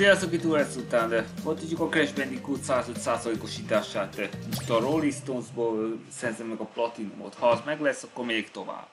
Sziasztok, itt lesz után, de folytatjuk a Crash Bandicoot 105%-osítását. Most a Rolling Stones-ból szerzem meg a platinumot. Ha az meg lesz, akkor még tovább.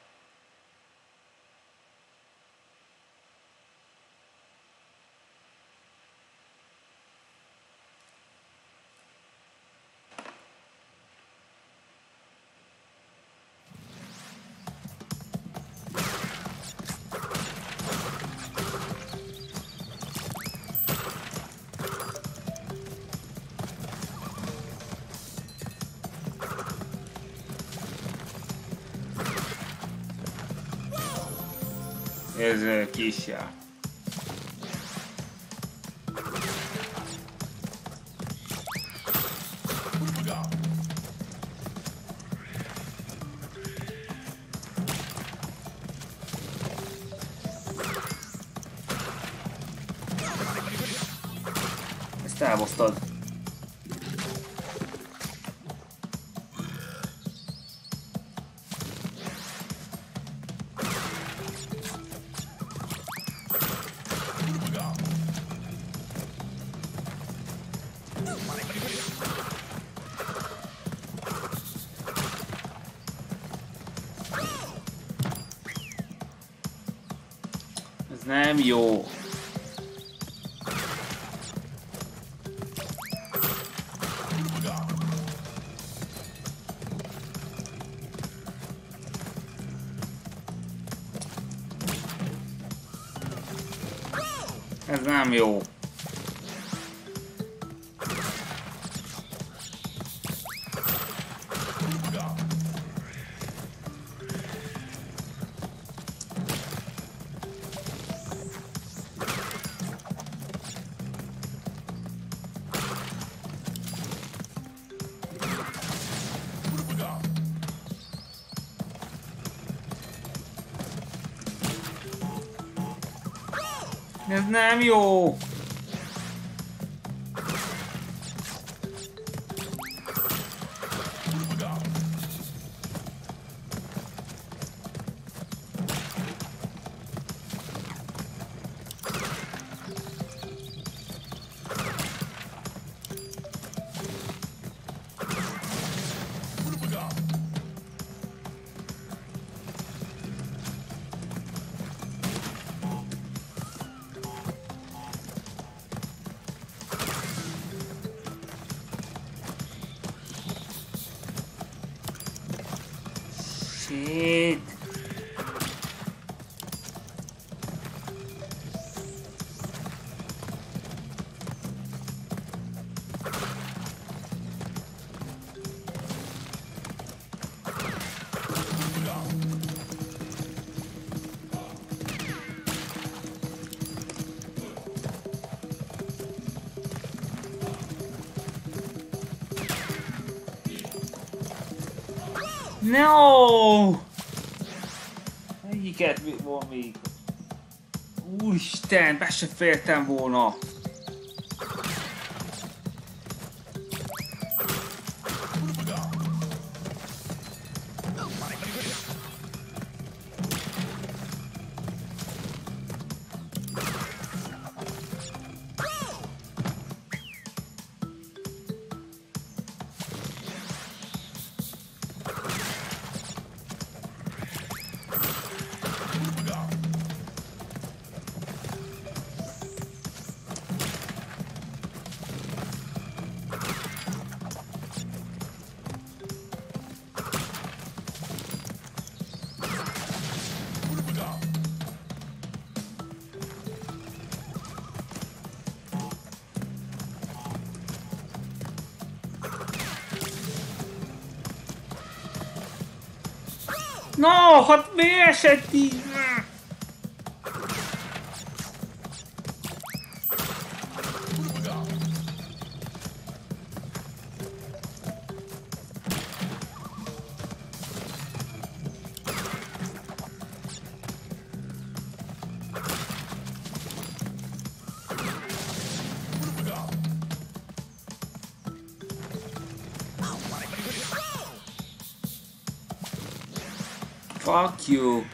Ez uh, jó. Ez nem jó. Ez nem jó. Úristen, be se fértem volna. No, hát mi esett így? You.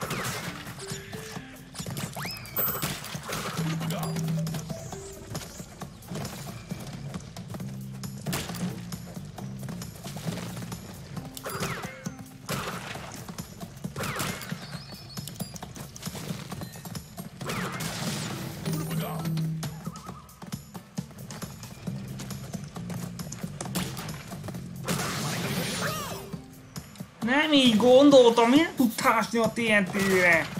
Miért tudtál ásni a TNT-re?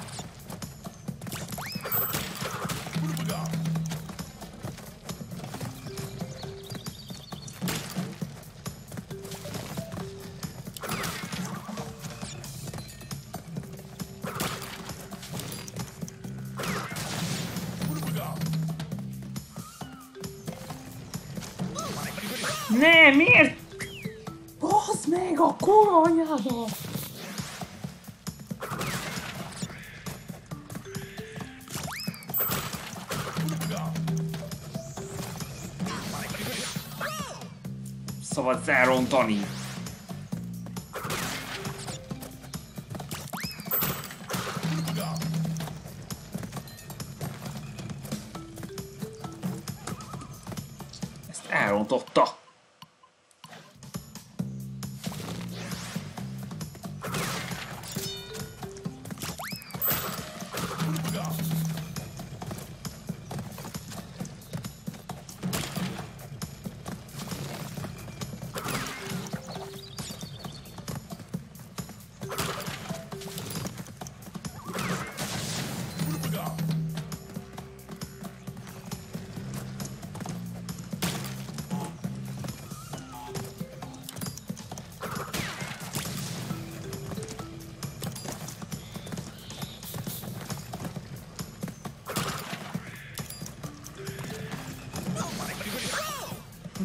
Elrontotta.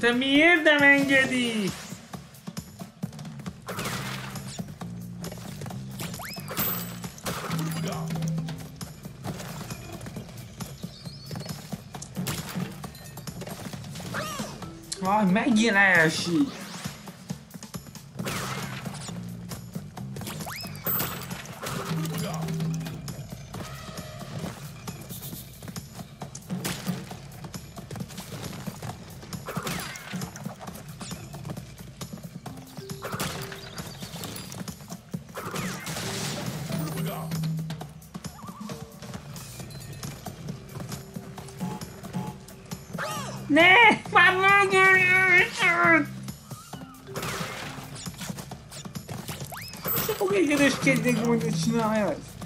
De miért nem engedi? Aj, megint elesik. Perché devo decidere?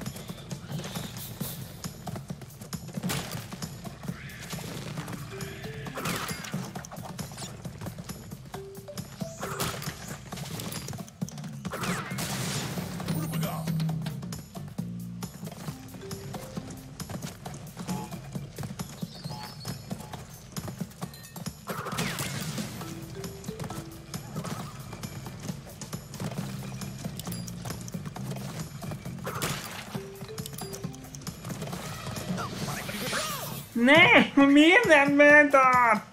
Ne! Nem ment át?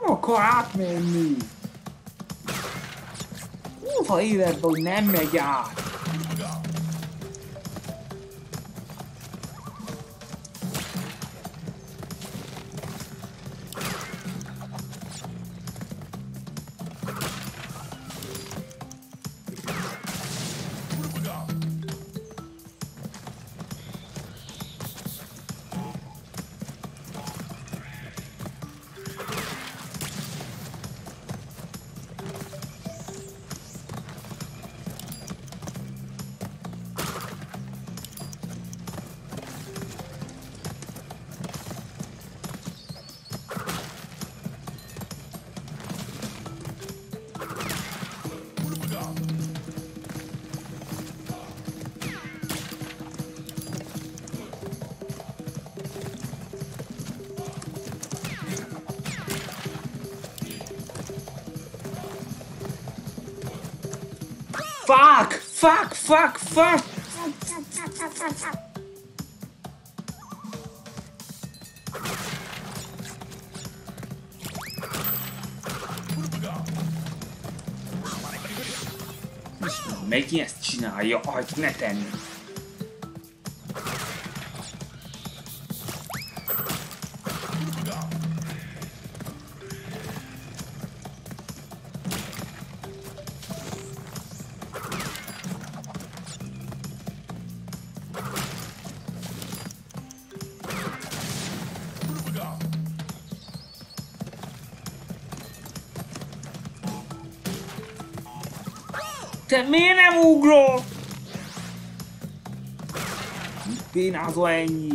Nem akar átmenni. Hova életben, nem megy át? Fuck! Fuck! És megint ezt csinálja, hagyd ne tenni. Te miért nem ugrol? Pinázó ennyi.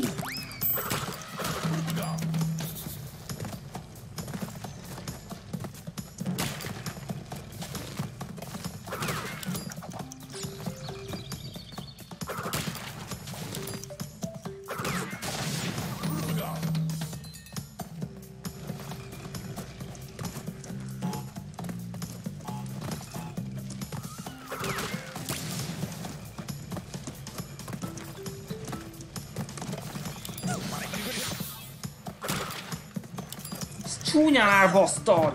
Csúnyán elbasztad!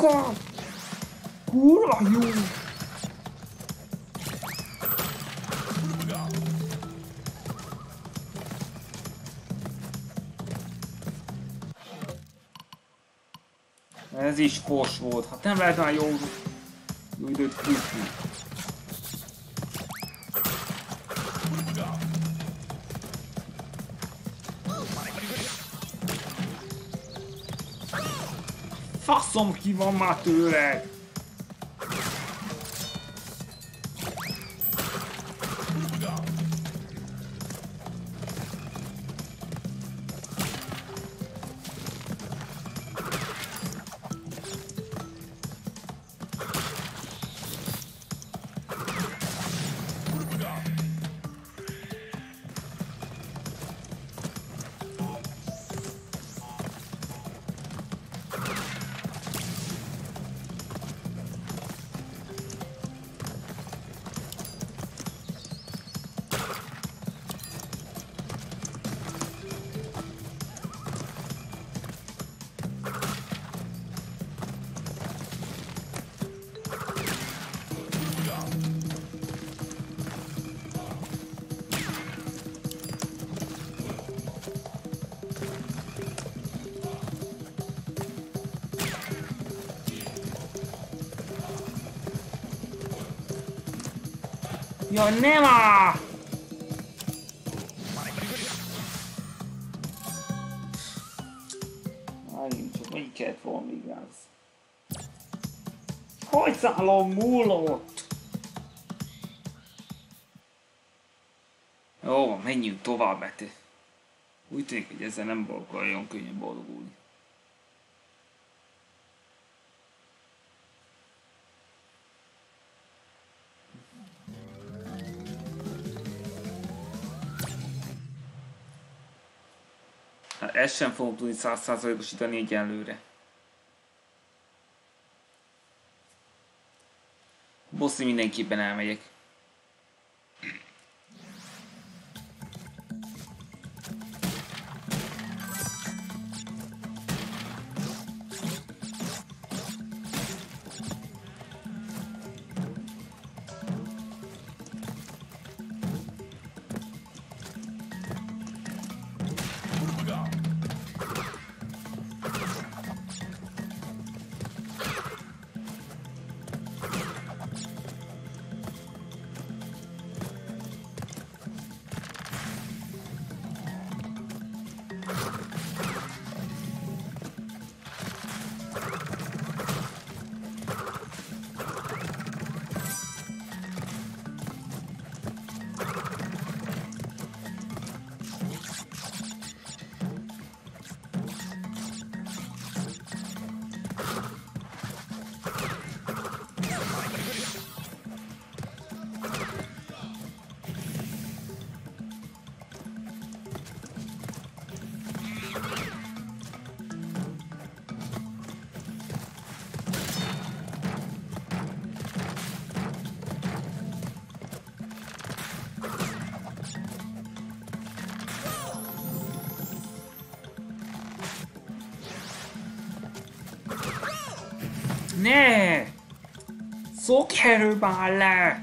Lyuka! Kurva jó! Ez is kos volt. Hát nem lehet már jó, jó időt kúszni. Faszom ki van már tőle! Nem á! Megint csak melyiket van igaz? Hogy szállom múlott? Jó menjünk tovább, mert úgy tűnik, hogy ezzel nem fogok olyan könnyen boldogulni. Ezt sem fogom tudni százszázalékosítani egyenlőre. Bossi mindenképpen elmegyek. Terrible.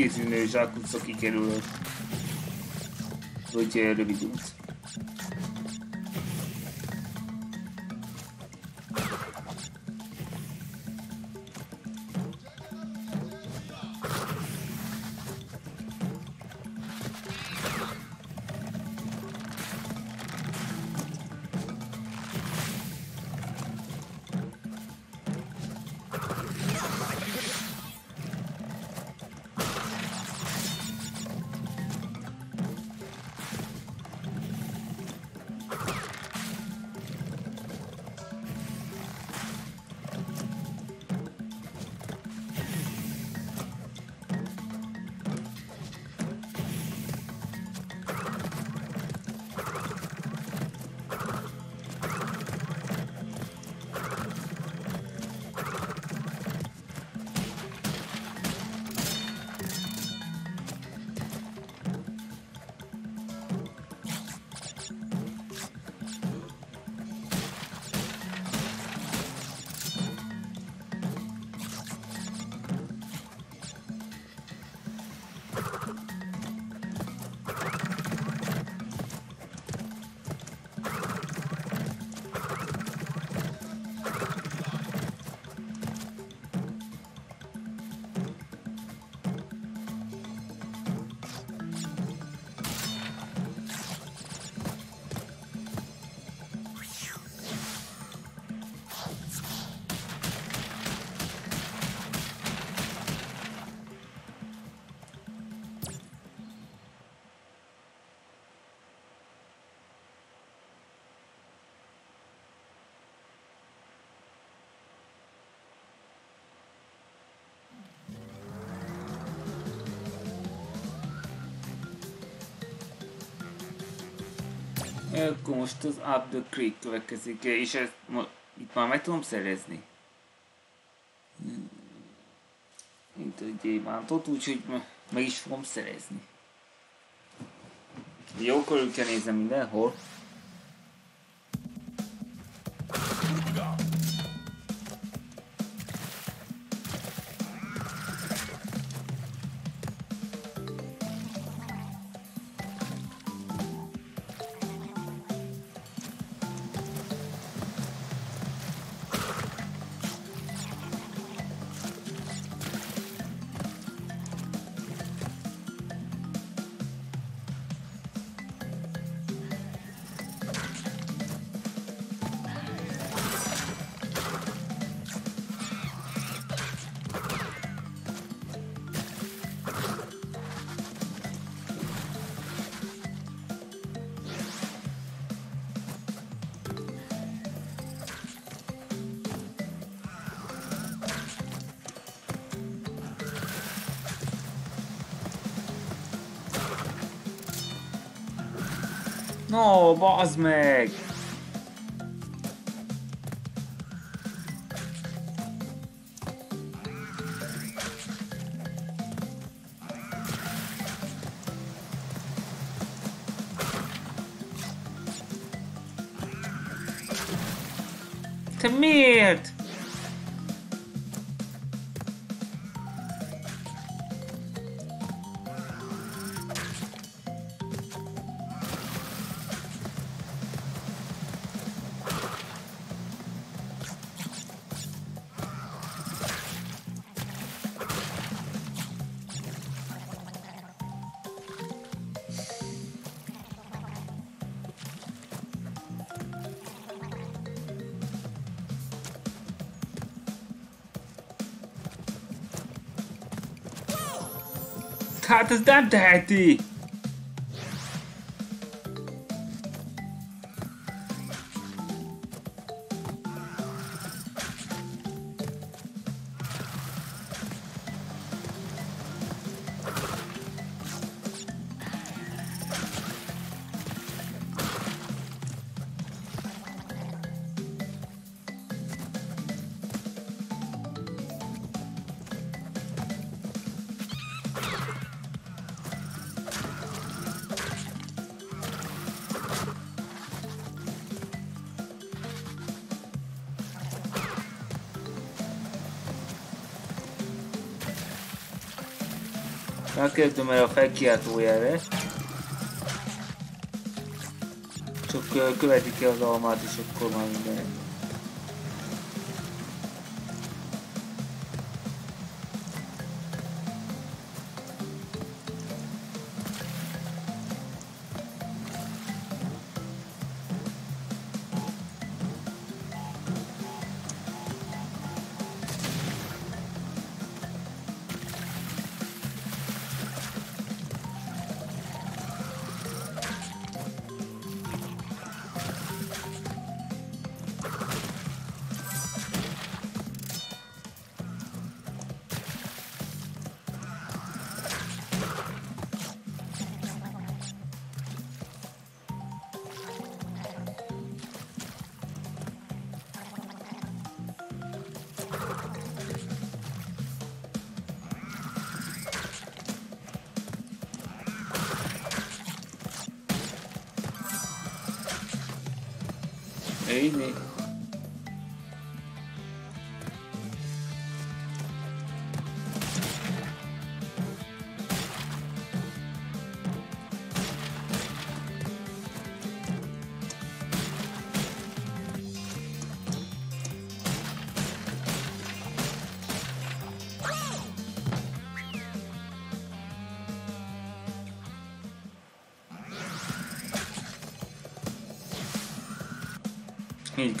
Le! kitűnő zsákutca kikerül, hogy rövid Akkor most az Up the Creek következik, és ezt itt már meg tudom szerezni. Mint egy gyémántot, úgyhogy meg is fogom szerezni. Jó, körül kell néznem mindenhol. No, bazd meg! Hát ez nem teheti! Megkezdem el a felkiáltójára. Csak követik ki az almát, és akkor már minden.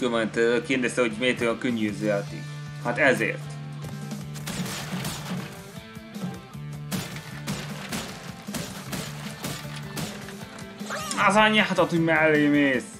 Követ kérdezte, hogy miért olyan könnyű játék. Hát ezért. Az anyádat, hogy mellé mész.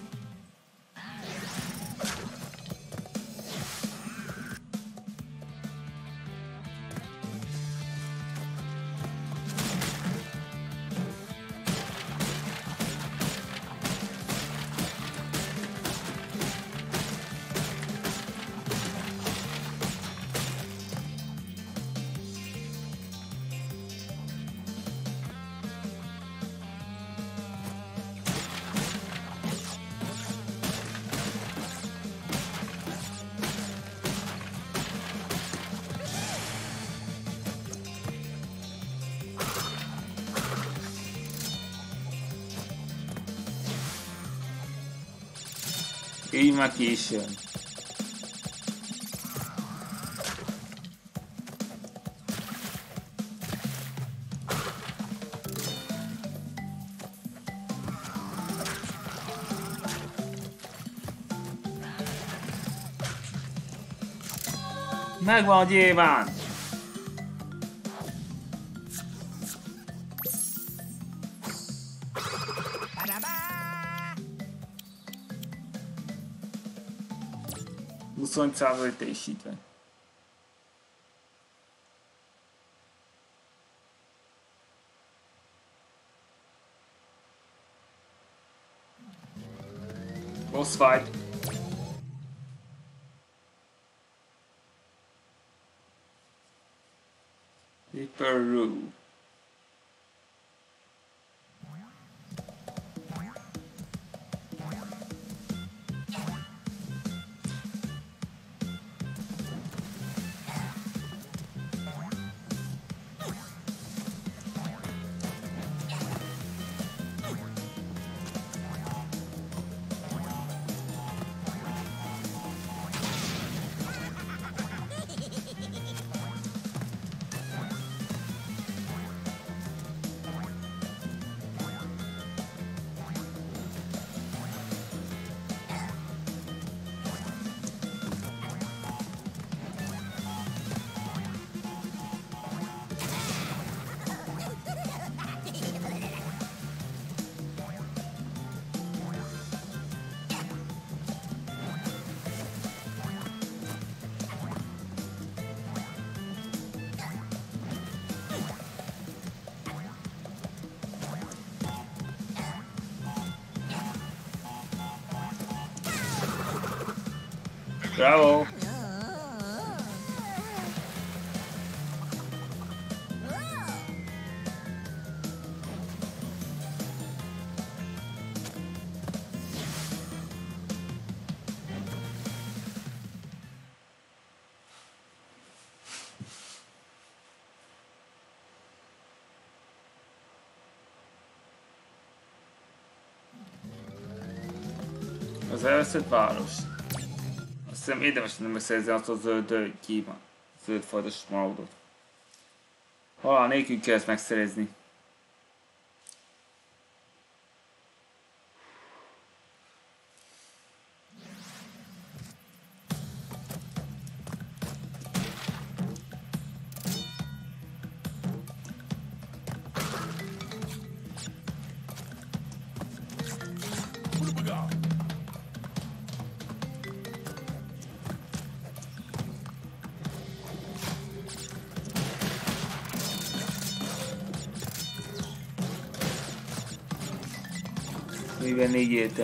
Így már ki is jön. Megvan a słońca w tej sitwę. Boss fight. Bravo. Az elveszett hiszem érdemes lenne megszerezni azt a zöld kíma, zöld fajta smaragdot. Halál nélkül kell ezt megszerezni. 也 este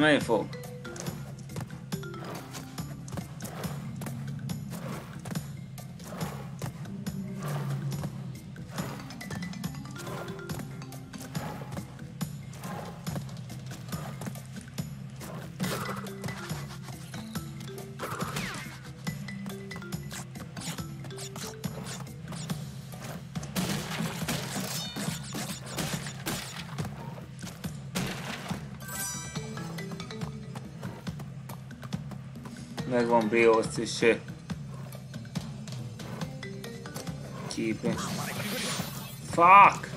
9 folk. megvan BIOS is képes. Fuck!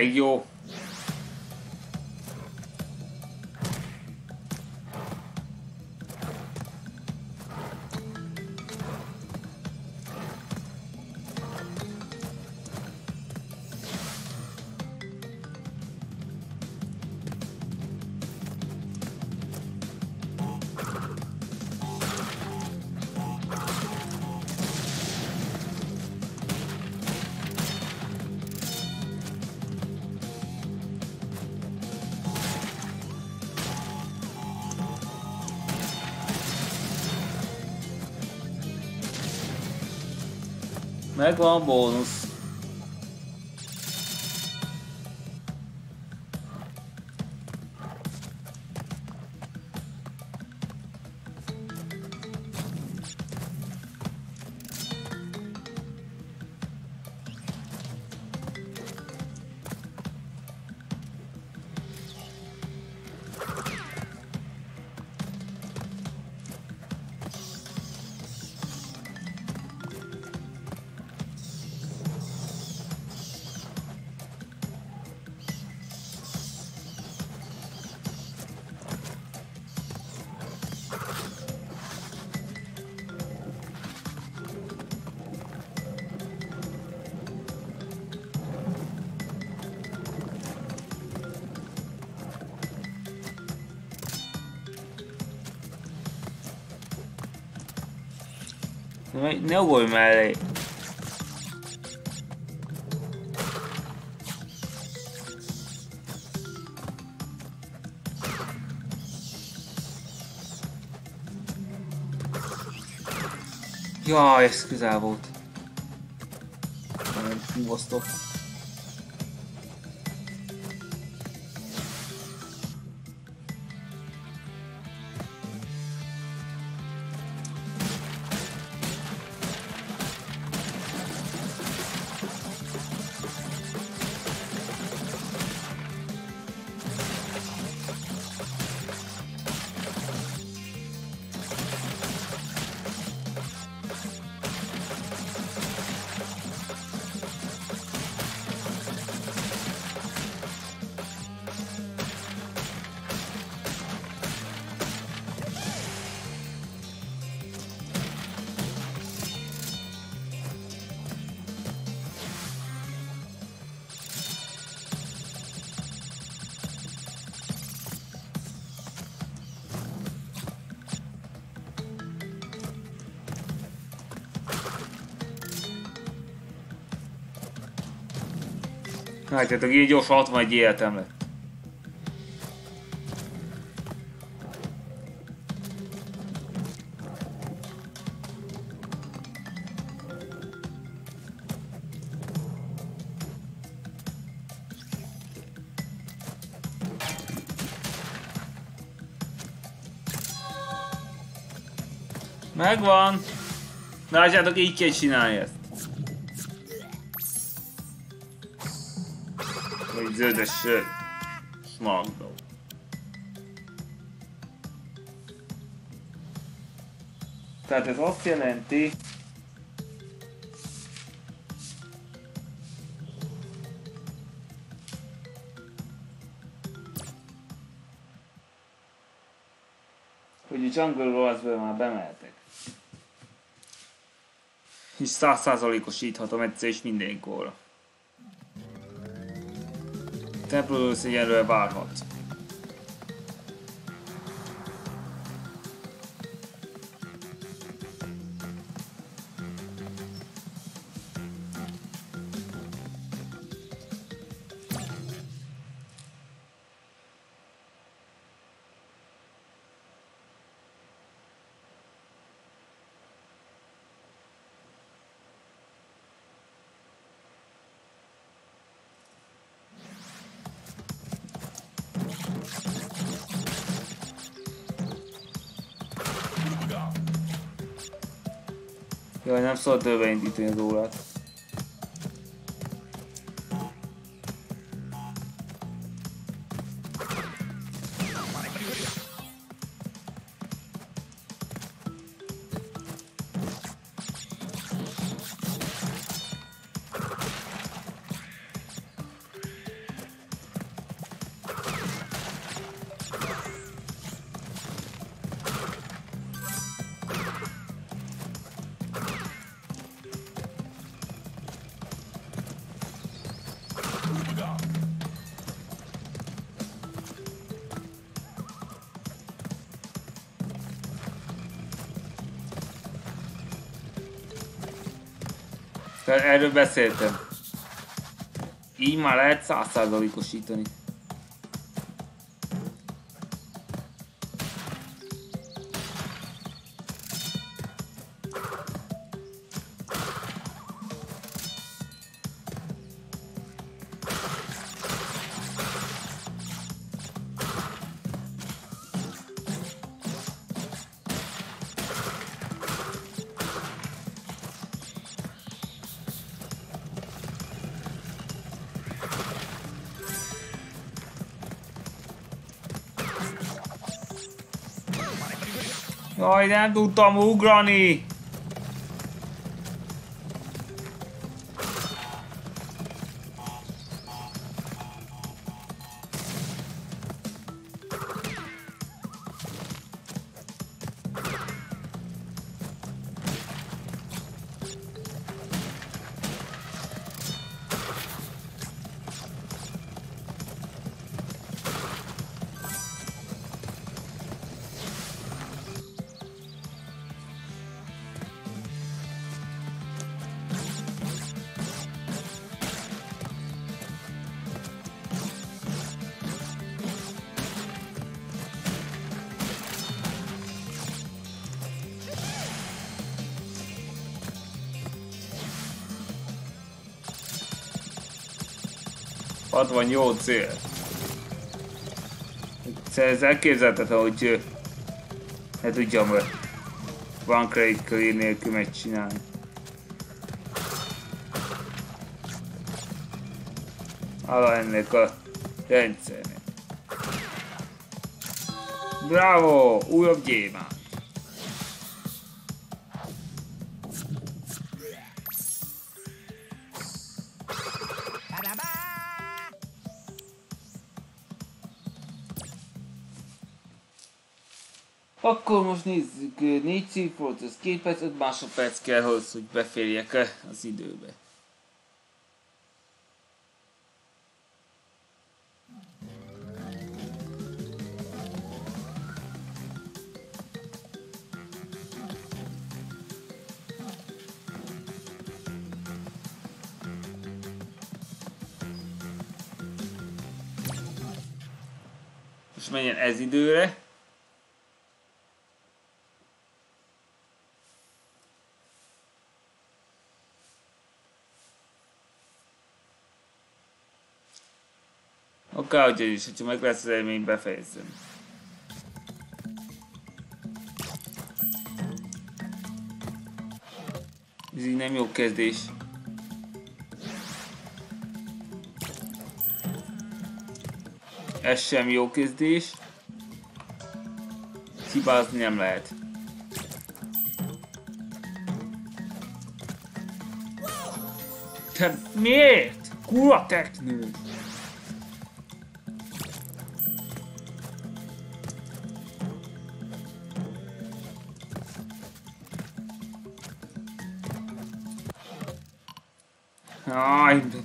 Nem elég jó. Megvan a Ne ugorj mellé. Jaj, ez közel volt. Nem kivasztott. Látjátok, így gyors 61 életem lett. Megvan! Látjátok, így kell csinálni ezt. Zöldes smagdó. Tehát ez azt jelenti, hogy a Jungle Rolls-ből már bemeltek. És százszázalékosíthatom egyszer és mindenkorra. Templom összegyenlően várhat. Nem szabad dőbe indítani az órát. Erről beszéltem. Így már lehet százszázalékosítani. Jaj, nem tudtam ugrani! Jó cél. Ez elképzelhetetlen, hogy ne tudjam van credit career nélkül megcsinálni. Ala ennek a rendszernek. Bravo! Újabb gyémánt! Akkor most nézzük, négy cifrot, ez két perc, öt másodperc kell ahhoz, hogy beférjek az időbe. Most menjen ez időre. Akárhogy is, hogyha meg lesz az élmény, befejezzem. Ez így nem jó kezdés. Ez sem jó kezdés. Hibázni nem lehet. Te miért? Kurva teknő!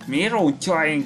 Aj, miért rontja én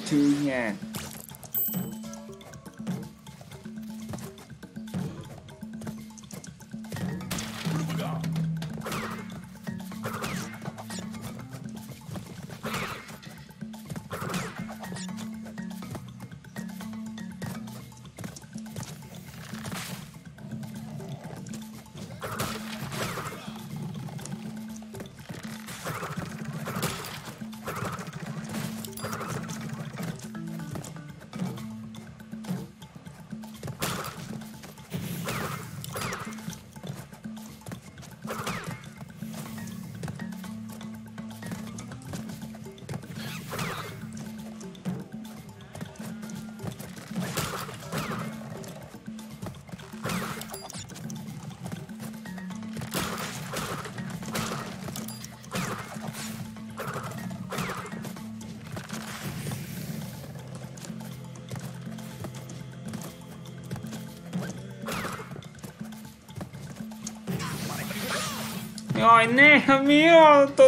Jaj, ne, mi ott,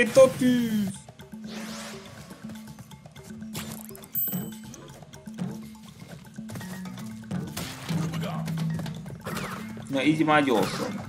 itt a tűz? Na így már gyorsan.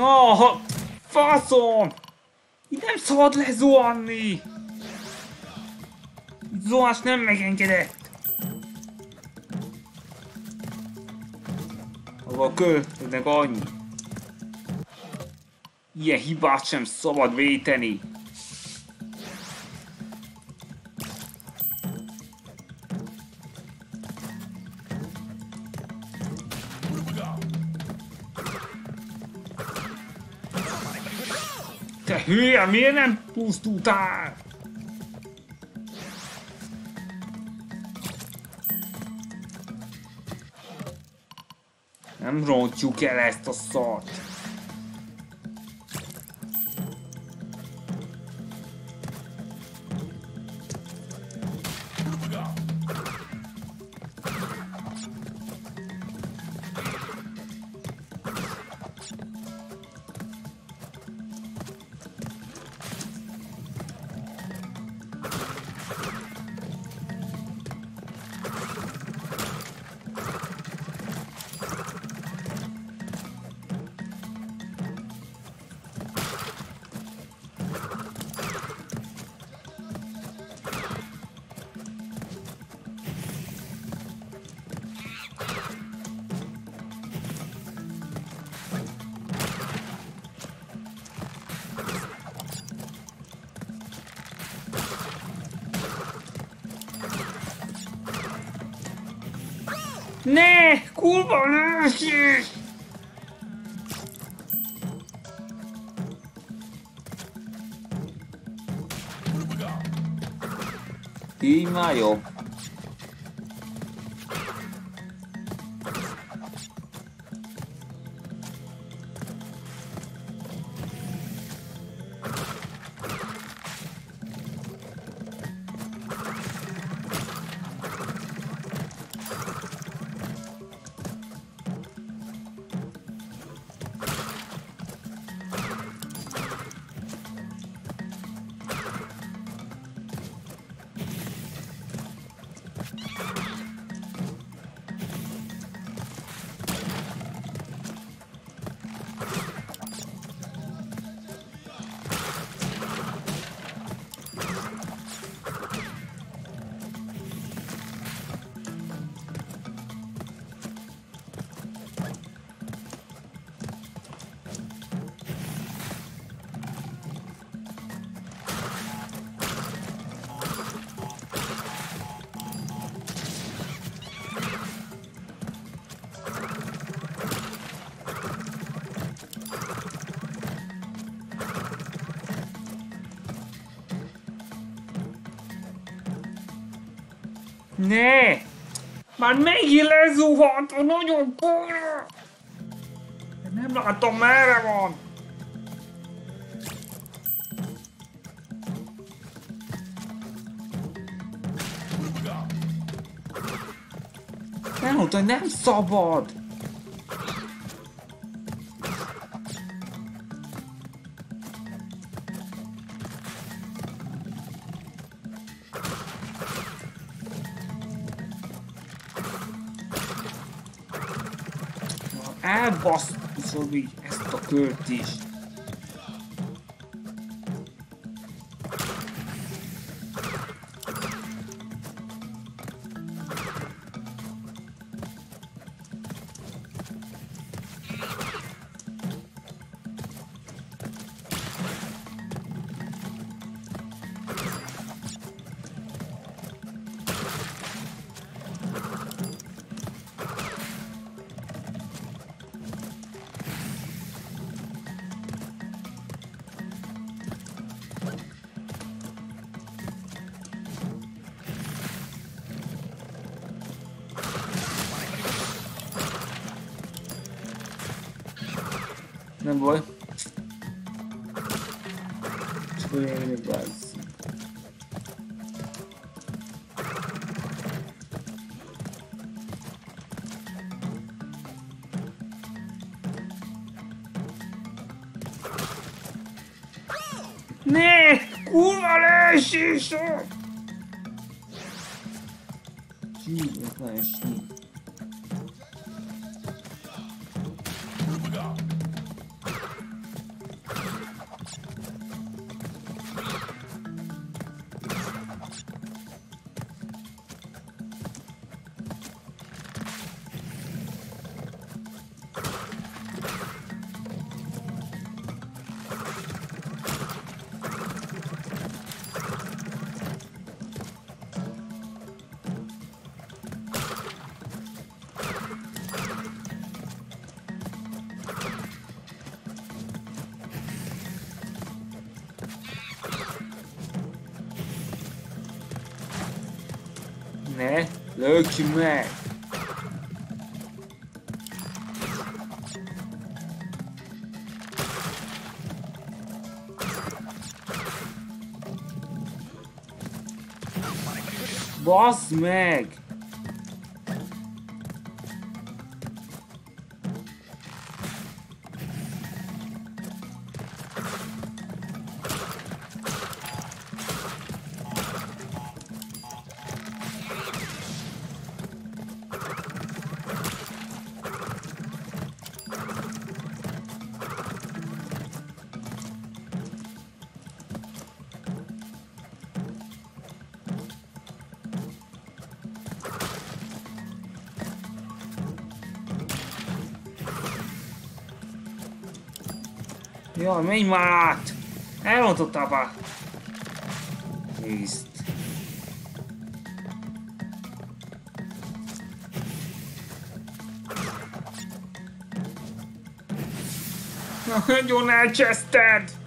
No, faszom! Itt nem szabad lezuhanni! Zuhás nem megengedett! Hova költnek annyi? Ilyen hibát sem szabad véteni! Hülye, miért nem pusztultál? Nem rontjuk el ezt a szart. Így már jobb. Már megint lezuhant a nagyon kurva! Nem látom merre van! Nem mondta, hogy nem szabad! Elbasztod így ezt a kört is. Nem baj. Csak olyan mindig válsz. Ne! Kurva leesések! Jesus, nagyon snyit. Ne, lökj meg! Bassz meg! Jaj, menj már át! Elrontottál már! Nézd. Nagyon elcseszted!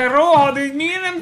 Te rohad, így miért nem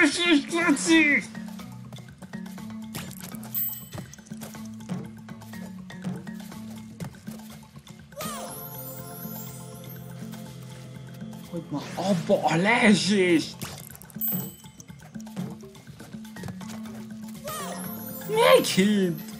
lügst, Fritzi! Hogy ma abba a leesést! Megint!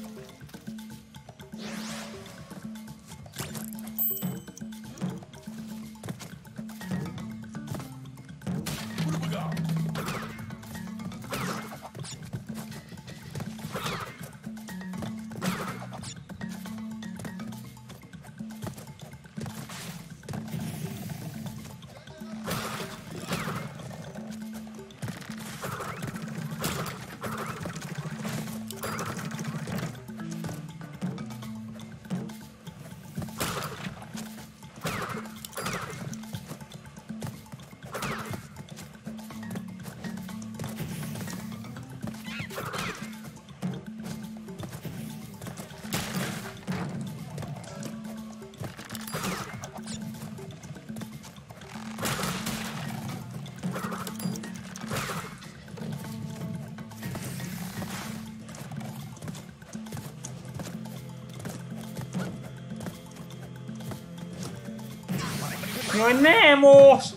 Jaj, ne most!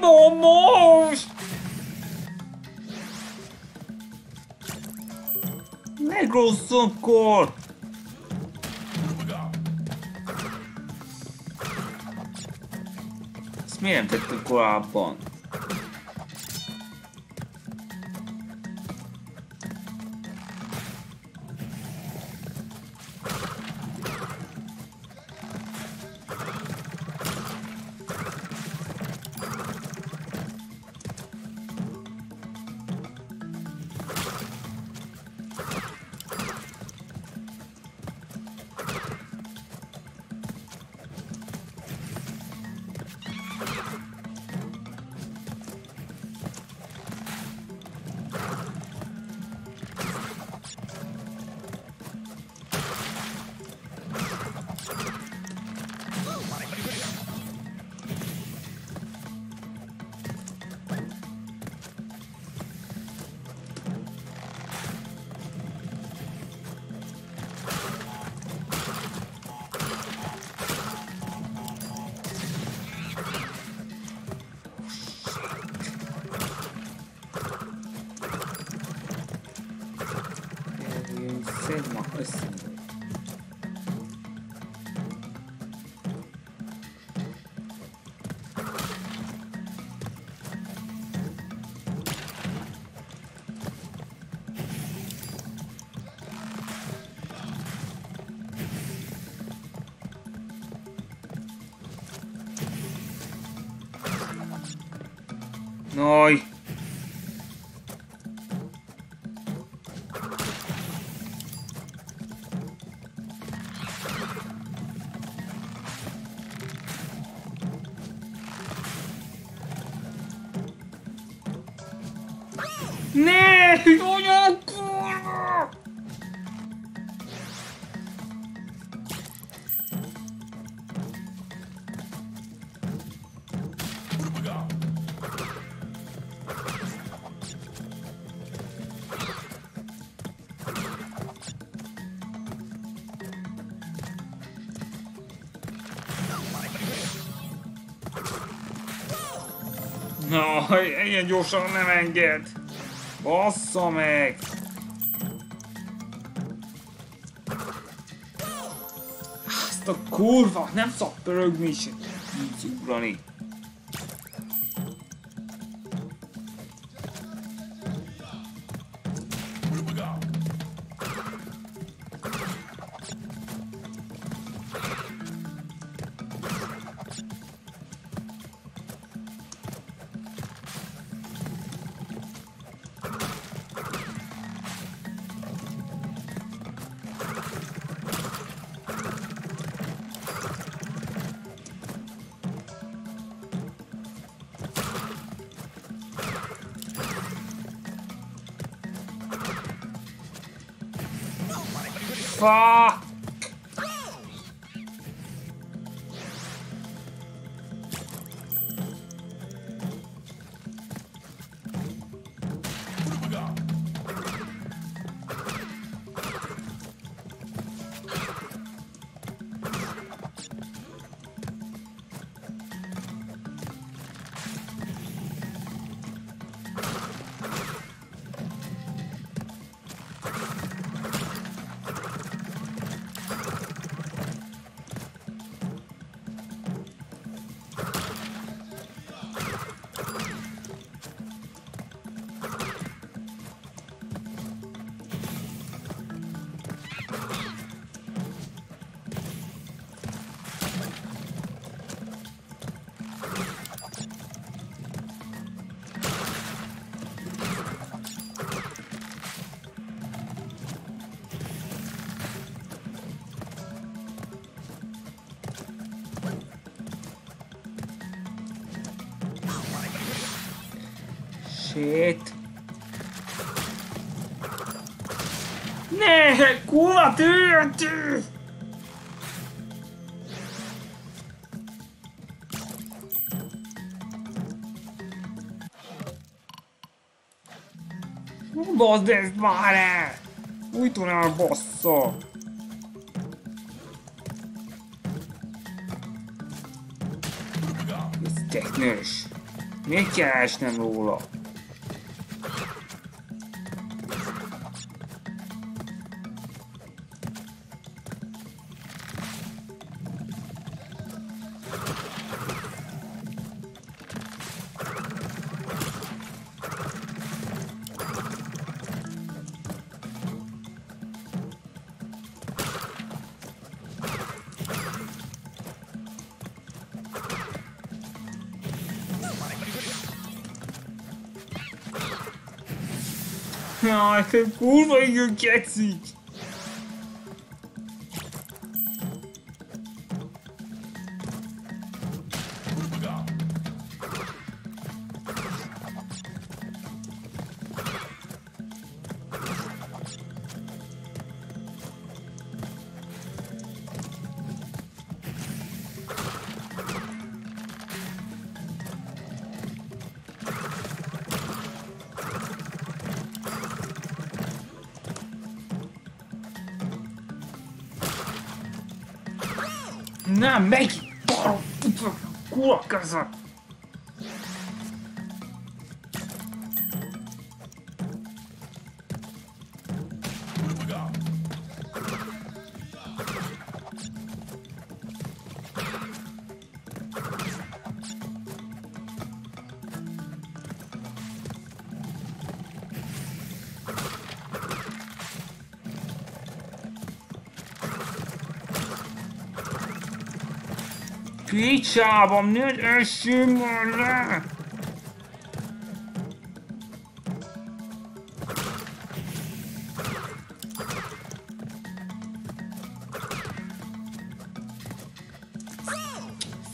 Van most? Megrosszankor! Ezt miért nem tettük korábban? Ne! Anya, kurva! Na, ilyen gyorsan nem enged! Bassza meg! Azt a kurva, nem szab pörögni se. Így ugrani. Shit. Ne, kurva tűnt! Bazd ezt már el! Úgy tudom, bassza! Ez teknős! Miért kell esnem róla? Jaj, te kurva igen kecik! Na, megy! Kurva kaza! Ne essünk már le!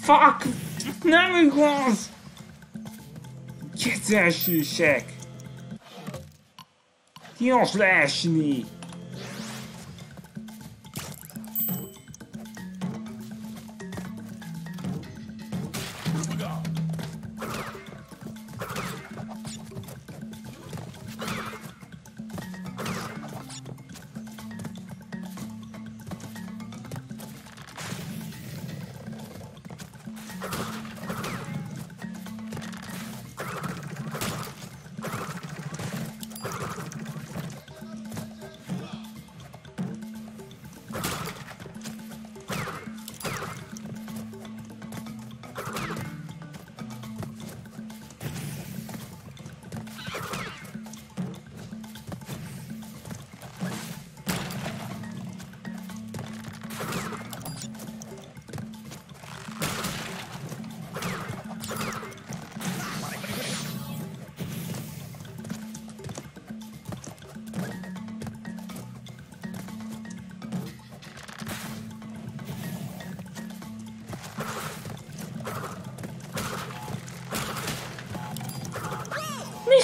Fuck! Nem igaz! Kecelsősek! Tilos leesni!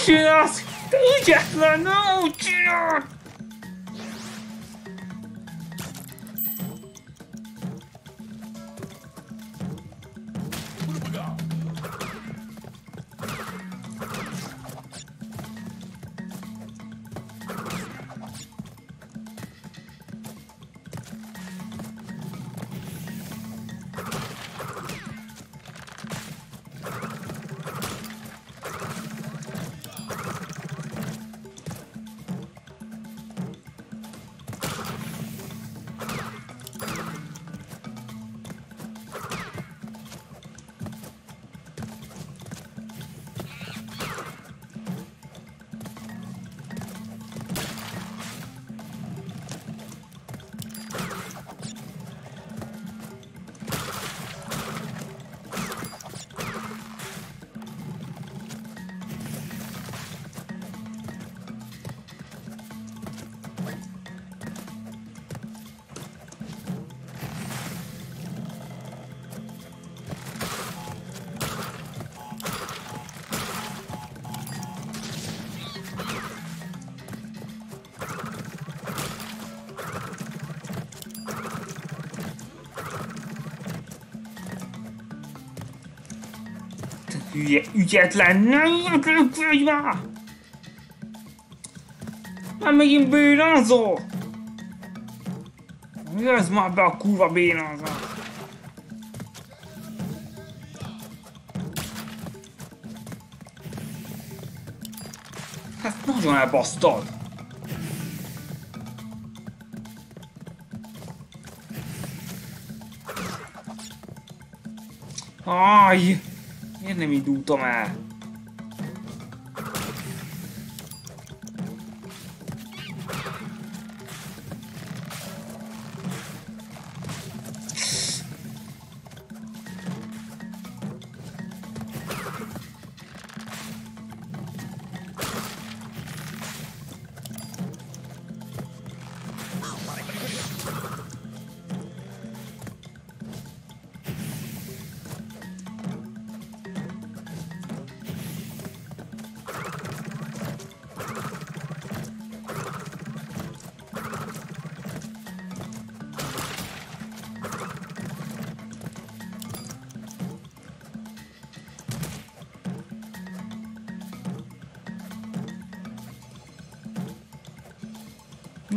Mi csinálsz? Te ügyetlen, Hülye, ügyetlen, ne ügyetlen vagy már! Már megint bénázó! Jössz már be a kurva bénázó! Hát nagyon elbasztad! Aj! Miért nem indultam el?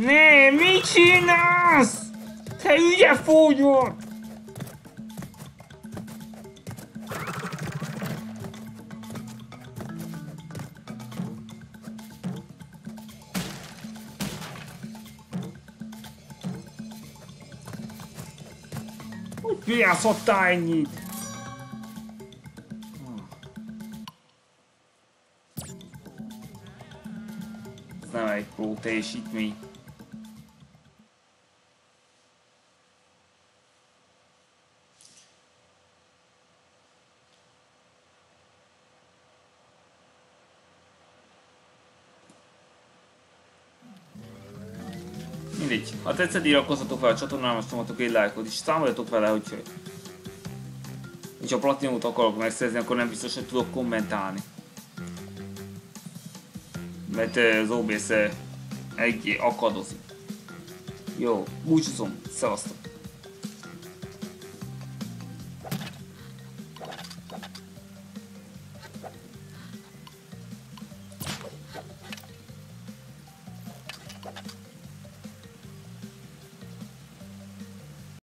Ne, mit csinálsz? Te ügye fúgyol! Hogy piászottál ennyit? Nem egy pró Ha tetszett, iratkozzatok fel a csatornámra, és nyomatok egy lájkot, és számoljatok vele, hogy és a platinumot akarok megszerzni, akkor nem biztos, hogy tudok kommentálni. Mert eh, az OBS eh, eléggé akadozik. Jó, búcsúzom, szevasztok!